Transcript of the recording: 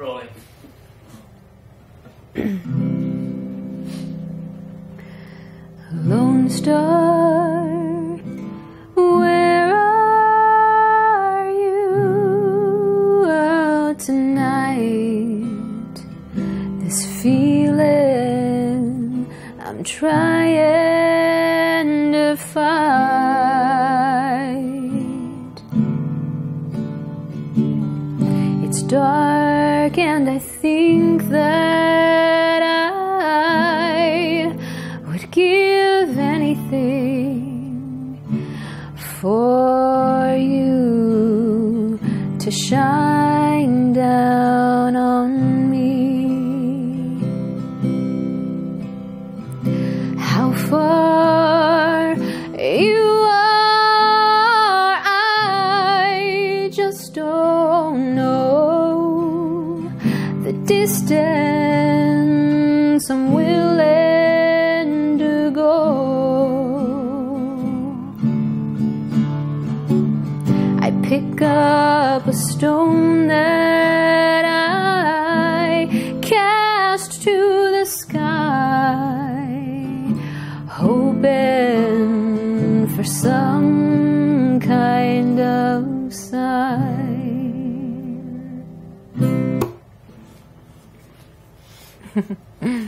Rolling. Lone Star, where are you out tonight? This feeling I'm trying to fight. It's dark, I think that I would give anything for you to shine down on me. How far you are, I just don't know the distance I'm willing to go. I pick up a stone that I cast to the sky, hoping for some kind of sign. 哼哼嗯